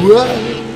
Whoa.